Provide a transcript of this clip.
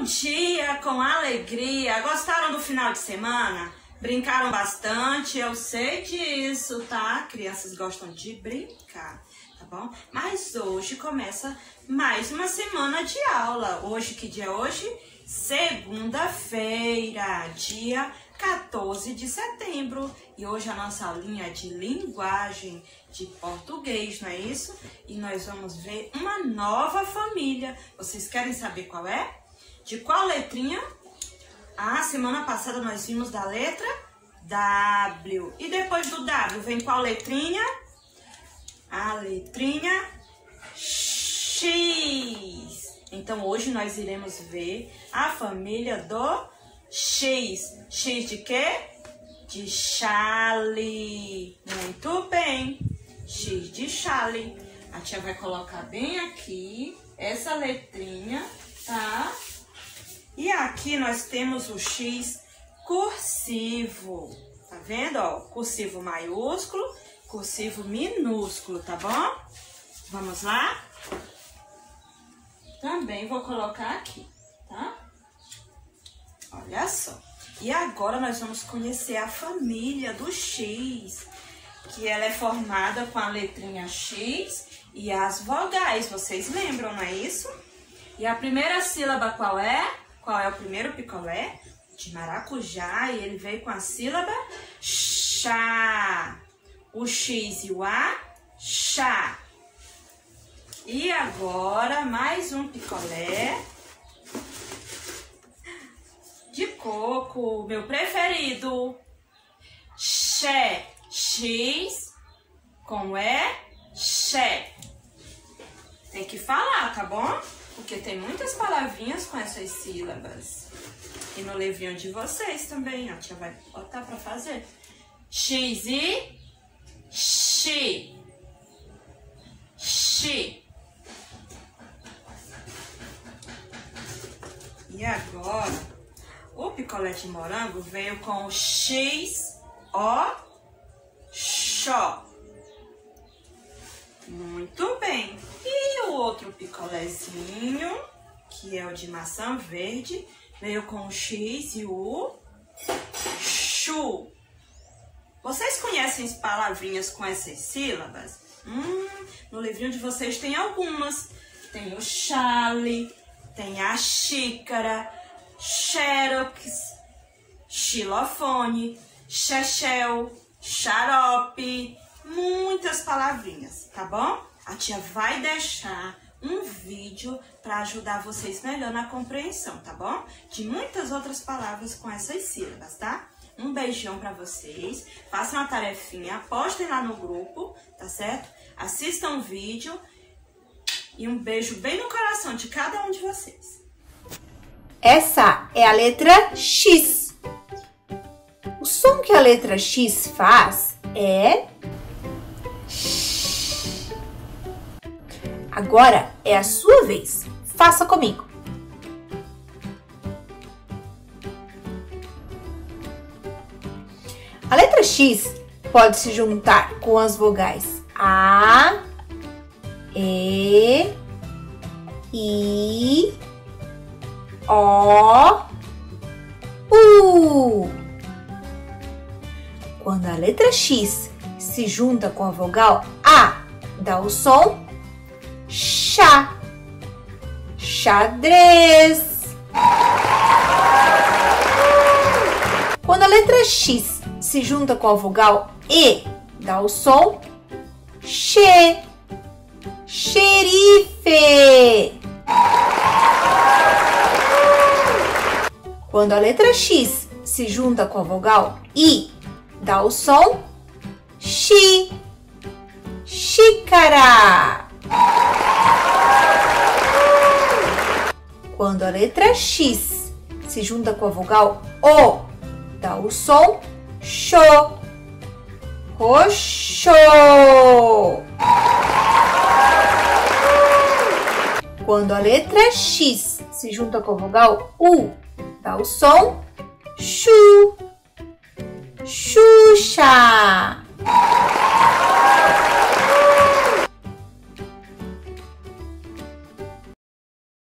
Bom dia, com alegria. Gostaram do final de semana? Brincaram bastante, eu sei disso, tá? Crianças gostam de brincar, tá bom? Mas hoje começa mais uma semana de aula. Hoje, que dia é hoje? Segunda-feira, dia 14 de setembro. E hoje a nossa aulinha de linguagem de português, não é isso? E nós vamos ver uma nova família. Vocês querem saber qual é? De qual letrinha? Ah, semana passada nós vimos da letra W. E depois do W vem qual letrinha? A letrinha X. Então hoje nós iremos ver a família do X. X de quê? De chale. Muito bem. X de chale. A tia vai colocar bem aqui essa letrinha, tá? E aqui nós temos o X cursivo. Tá vendo, ó? Cursivo maiúsculo, cursivo minúsculo, tá bom? Vamos lá? Também vou colocar aqui, tá? Olha só. E agora nós vamos conhecer a família do X, que ela é formada com a letrinha X e as vogais. Vocês lembram, não é isso? E a primeira sílaba qual é? Qual é o primeiro picolé? De maracujá, e ele veio com a sílaba chá. O X e o A, chá. E agora, mais um picolé de coco, meu preferido. Xé, X, com E, xé. Tem que falar, tá bom? Porque tem muitas palavrinhas com essas sílabas. E no livrinho de vocês também, a tia vai botar pra fazer. X e xi. Xi. E agora, o picolé de morango veio com X, O, Xó. Muito bem. E o outro picolézinho, que é o de maçã verde, veio com o X e o Chu. Vocês conhecem as palavrinhas com essas sílabas? Hum, no livrinho de vocês tem algumas. Tem o chale, tem a xícara, xerox, xilofone, chechel, xarope, muitas palavrinhas, tá bom? A tia vai deixar um vídeo para ajudar vocês melhor na compreensão, tá bom? De muitas outras palavras com essas sílabas, tá? Um beijão para vocês, façam a tarefinha, postem lá no grupo, tá certo? Assistam o vídeo e um beijo bem no coração de cada um de vocês. Essa é a letra X. O som que a letra X faz é Agora é a sua vez. Faça comigo. A letra X pode se juntar com as vogais A, E, I, O, U. Quando a letra X se junta com a vogal A, dá o som chá, xadrez. Quando a letra X se junta com a vogal E, dá o som X, xerife. Quando a letra X se junta com a vogal I, dá o som Xi, xícara. Quando a letra X se junta com a vogal O, dá o som Xô. Roxo. Quando a letra X se junta com a vogal U, dá o som Chu. Xuxa.